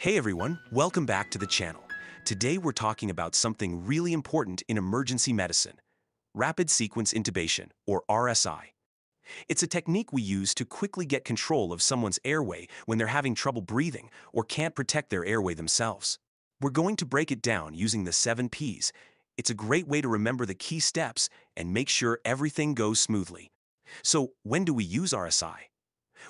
Hey everyone, welcome back to the channel. Today we're talking about something really important in emergency medicine, rapid sequence intubation, or RSI. It's a technique we use to quickly get control of someone's airway when they're having trouble breathing or can't protect their airway themselves. We're going to break it down using the 7 Ps. It's a great way to remember the key steps and make sure everything goes smoothly. So, when do we use RSI?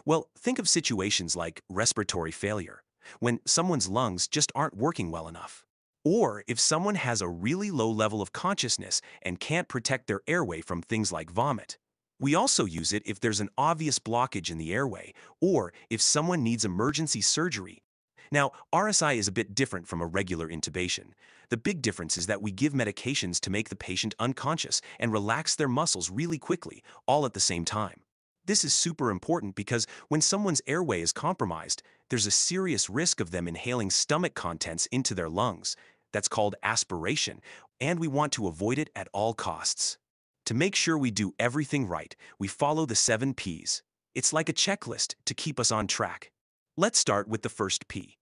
Well, think of situations like respiratory failure, when someone's lungs just aren't working well enough. Or if someone has a really low level of consciousness and can't protect their airway from things like vomit. We also use it if there's an obvious blockage in the airway, or if someone needs emergency surgery. Now, RSI is a bit different from a regular intubation. The big difference is that we give medications to make the patient unconscious and relax their muscles really quickly, all at the same time. This is super important because when someone's airway is compromised, there's a serious risk of them inhaling stomach contents into their lungs. That's called aspiration, and we want to avoid it at all costs. To make sure we do everything right, we follow the seven Ps. It's like a checklist to keep us on track. Let's start with the first P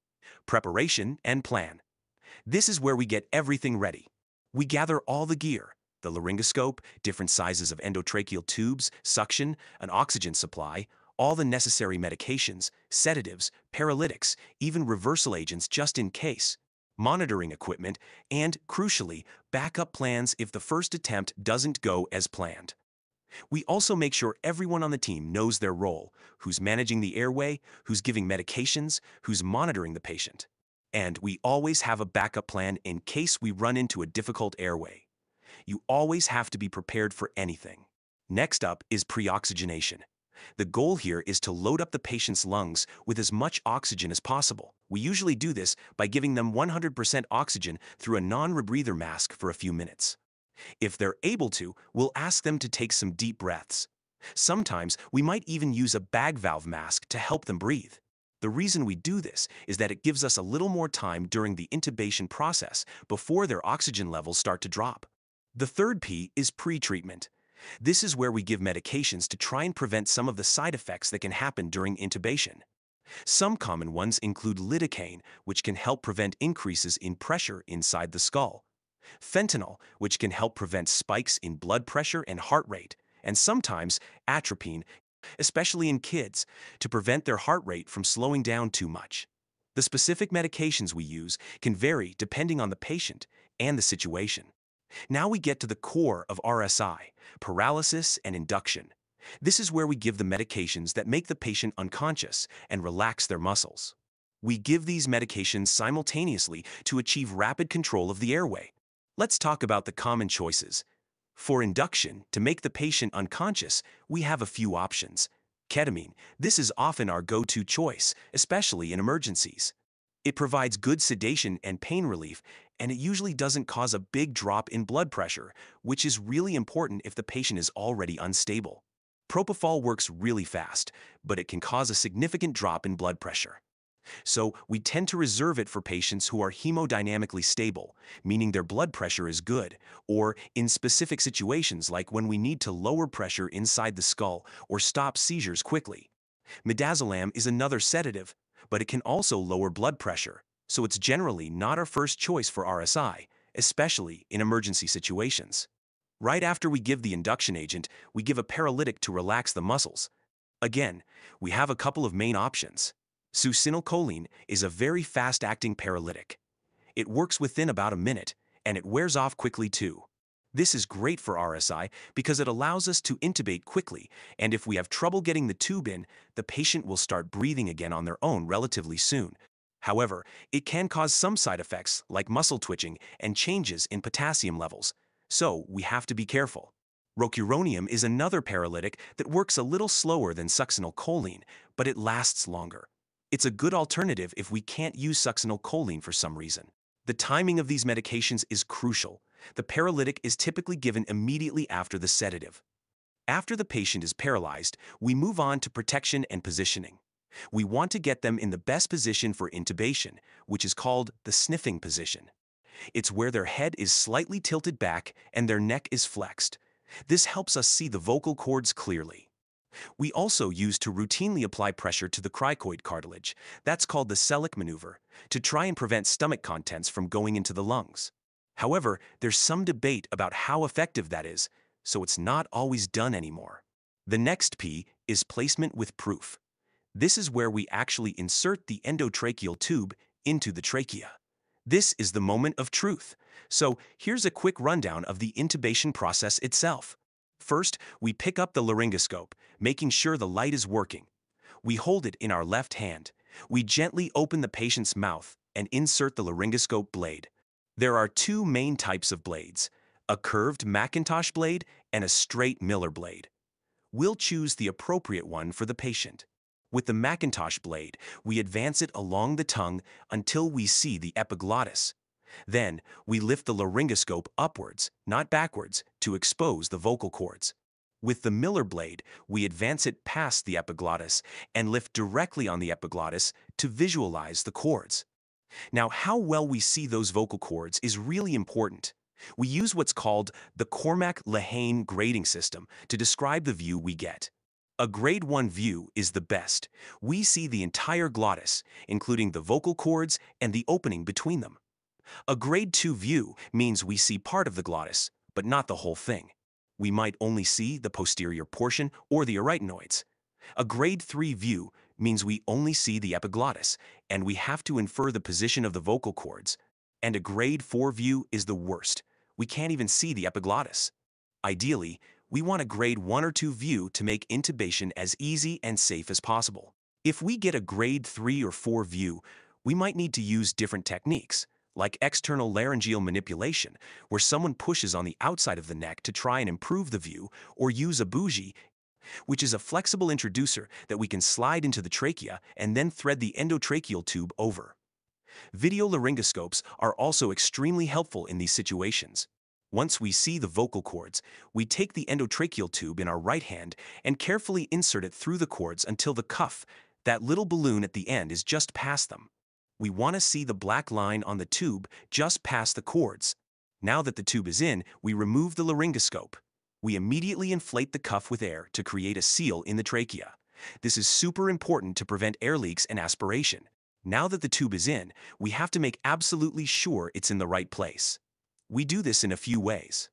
preparation and plan. This is where we get everything ready. We gather all the gear the laryngoscope, different sizes of endotracheal tubes, suction, an oxygen supply, all the necessary medications, sedatives, paralytics, even reversal agents just in case, monitoring equipment, and, crucially, backup plans if the first attempt doesn't go as planned. We also make sure everyone on the team knows their role, who's managing the airway, who's giving medications, who's monitoring the patient. And we always have a backup plan in case we run into a difficult airway. You always have to be prepared for anything. Next up is pre-oxygenation. The goal here is to load up the patient's lungs with as much oxygen as possible. We usually do this by giving them 100% oxygen through a non-rebreather mask for a few minutes. If they're able to, we'll ask them to take some deep breaths. Sometimes we might even use a bag valve mask to help them breathe. The reason we do this is that it gives us a little more time during the intubation process before their oxygen levels start to drop. The third P is pre-treatment. This is where we give medications to try and prevent some of the side effects that can happen during intubation. Some common ones include lidocaine, which can help prevent increases in pressure inside the skull, fentanyl, which can help prevent spikes in blood pressure and heart rate, and sometimes atropine, especially in kids, to prevent their heart rate from slowing down too much. The specific medications we use can vary depending on the patient and the situation. Now we get to the core of RSI, paralysis and induction. This is where we give the medications that make the patient unconscious and relax their muscles. We give these medications simultaneously to achieve rapid control of the airway. Let's talk about the common choices. For induction, to make the patient unconscious, we have a few options. Ketamine, this is often our go-to choice, especially in emergencies. It provides good sedation and pain relief and it usually doesn't cause a big drop in blood pressure, which is really important if the patient is already unstable. Propofol works really fast, but it can cause a significant drop in blood pressure. So, we tend to reserve it for patients who are hemodynamically stable, meaning their blood pressure is good, or in specific situations like when we need to lower pressure inside the skull or stop seizures quickly. Midazolam is another sedative, but it can also lower blood pressure, so it's generally not our first choice for RSI, especially in emergency situations. Right after we give the induction agent, we give a paralytic to relax the muscles. Again, we have a couple of main options. Succinylcholine is a very fast-acting paralytic. It works within about a minute, and it wears off quickly too. This is great for RSI because it allows us to intubate quickly, and if we have trouble getting the tube in, the patient will start breathing again on their own relatively soon, However, it can cause some side effects like muscle twitching and changes in potassium levels, so we have to be careful. Rocuronium is another paralytic that works a little slower than succinylcholine, but it lasts longer. It's a good alternative if we can't use succinylcholine for some reason. The timing of these medications is crucial. The paralytic is typically given immediately after the sedative. After the patient is paralyzed, we move on to protection and positioning. We want to get them in the best position for intubation, which is called the sniffing position. It's where their head is slightly tilted back and their neck is flexed. This helps us see the vocal cords clearly. We also use to routinely apply pressure to the cricoid cartilage, that's called the Sellick maneuver, to try and prevent stomach contents from going into the lungs. However, there's some debate about how effective that is, so it's not always done anymore. The next P is placement with proof. This is where we actually insert the endotracheal tube into the trachea. This is the moment of truth. So here's a quick rundown of the intubation process itself. First, we pick up the laryngoscope, making sure the light is working. We hold it in our left hand. We gently open the patient's mouth and insert the laryngoscope blade. There are two main types of blades, a curved Macintosh blade and a straight Miller blade. We'll choose the appropriate one for the patient. With the Macintosh blade, we advance it along the tongue until we see the epiglottis. Then, we lift the laryngoscope upwards, not backwards, to expose the vocal cords. With the Miller blade, we advance it past the epiglottis and lift directly on the epiglottis to visualize the cords. Now, how well we see those vocal cords is really important. We use what's called the Cormack-Lehane grading system to describe the view we get. A grade 1 view is the best. We see the entire glottis, including the vocal cords and the opening between them. A grade 2 view means we see part of the glottis, but not the whole thing. We might only see the posterior portion or the arytenoids. A grade 3 view means we only see the epiglottis, and we have to infer the position of the vocal cords. And a grade 4 view is the worst. We can't even see the epiglottis. Ideally, we want a grade 1 or 2 view to make intubation as easy and safe as possible. If we get a grade 3 or 4 view, we might need to use different techniques, like external laryngeal manipulation, where someone pushes on the outside of the neck to try and improve the view, or use a bougie, which is a flexible introducer that we can slide into the trachea and then thread the endotracheal tube over. Video laryngoscopes are also extremely helpful in these situations. Once we see the vocal cords, we take the endotracheal tube in our right hand and carefully insert it through the cords until the cuff, that little balloon at the end, is just past them. We want to see the black line on the tube just past the cords. Now that the tube is in, we remove the laryngoscope. We immediately inflate the cuff with air to create a seal in the trachea. This is super important to prevent air leaks and aspiration. Now that the tube is in, we have to make absolutely sure it's in the right place. We do this in a few ways.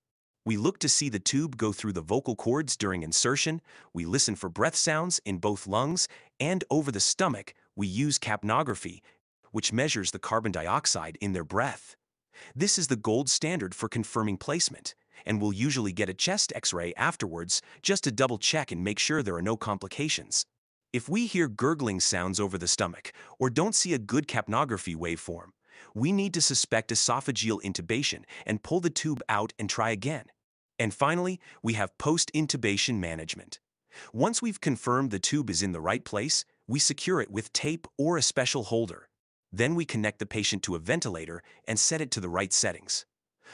We look to see the tube go through the vocal cords during insertion, we listen for breath sounds in both lungs, and over the stomach, we use capnography, which measures the carbon dioxide in their breath. This is the gold standard for confirming placement, and we'll usually get a chest x-ray afterwards just to double check and make sure there are no complications. If we hear gurgling sounds over the stomach, or don't see a good capnography waveform, we need to suspect esophageal intubation and pull the tube out and try again. And finally, we have post-intubation management. Once we've confirmed the tube is in the right place, we secure it with tape or a special holder. Then we connect the patient to a ventilator and set it to the right settings.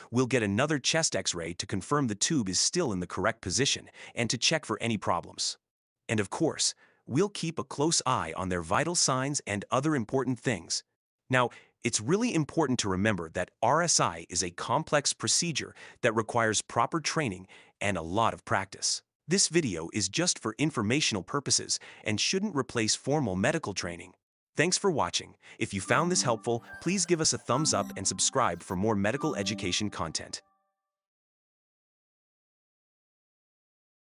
We'll get another chest x-ray to confirm the tube is still in the correct position and to check for any problems. And of course, we'll keep a close eye on their vital signs and other important things. Now, it's really important to remember that RSI is a complex procedure that requires proper training and a lot of practice. This video is just for informational purposes and shouldn't replace formal medical training. Thanks for watching. If you found this helpful, please give us a thumbs up and subscribe for more medical education content.